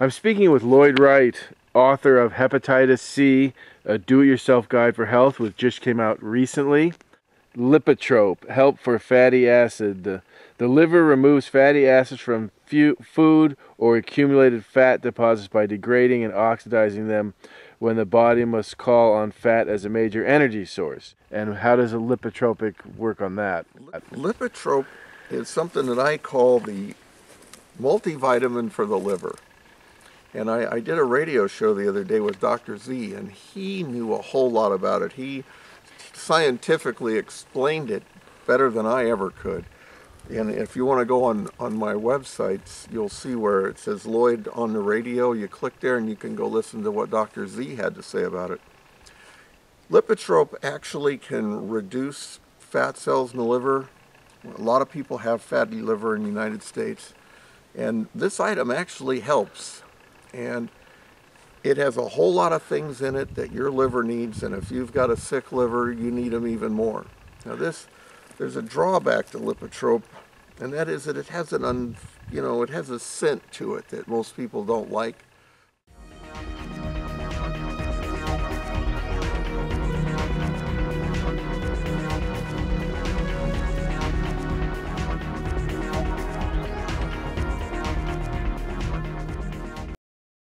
I'm speaking with Lloyd Wright, author of Hepatitis C, a do-it-yourself guide for health, which just came out recently. Lipotrope, help for fatty acid. The, the liver removes fatty acids from food or accumulated fat deposits by degrading and oxidizing them when the body must call on fat as a major energy source. And how does a lipotropic work on that? Lipotrope is something that I call the multivitamin for the liver. And I, I, did a radio show the other day with Dr. Z, and he knew a whole lot about it. He scientifically explained it better than I ever could. And if you want to go on, on my websites, you'll see where it says Lloyd on the radio. You click there and you can go listen to what Dr. Z had to say about it. Lipotrope actually can reduce fat cells in the liver. A lot of people have fatty liver in the United States. And this item actually helps. And it has a whole lot of things in it that your liver needs. And if you've got a sick liver, you need them even more. Now this, there's a drawback to Lipotrope, and that is that it has an, un, you know, it has a scent to it that most people don't like.